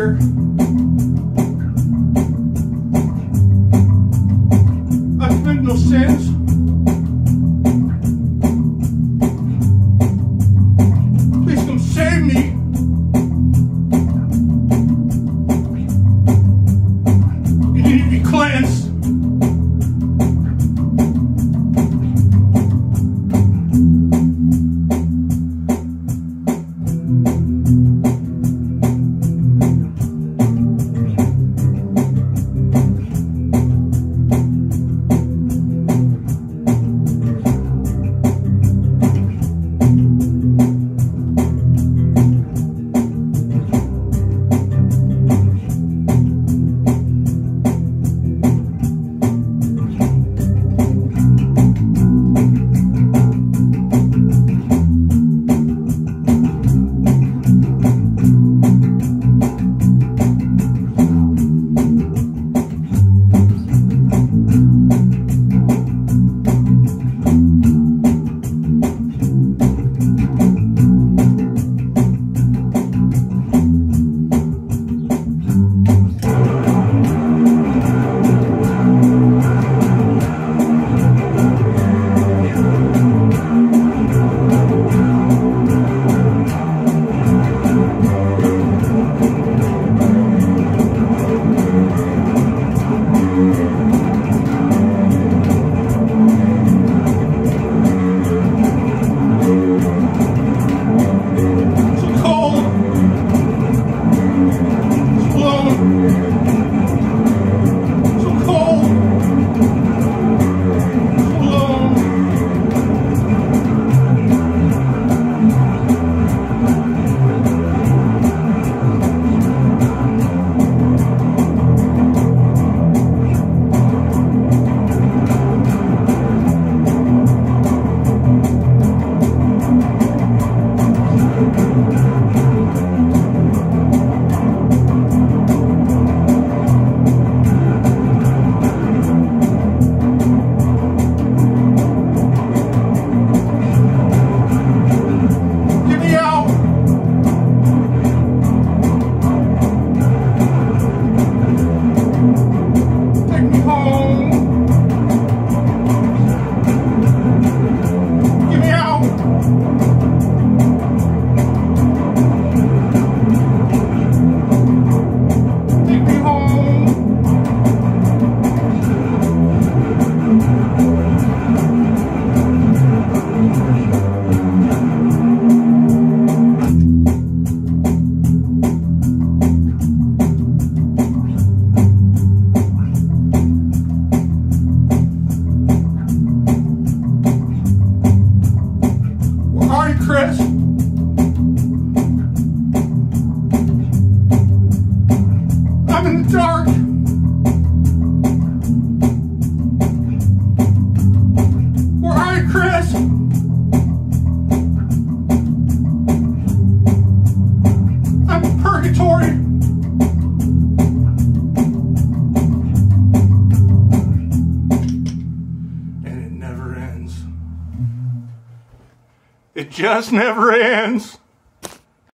here. Just never ends.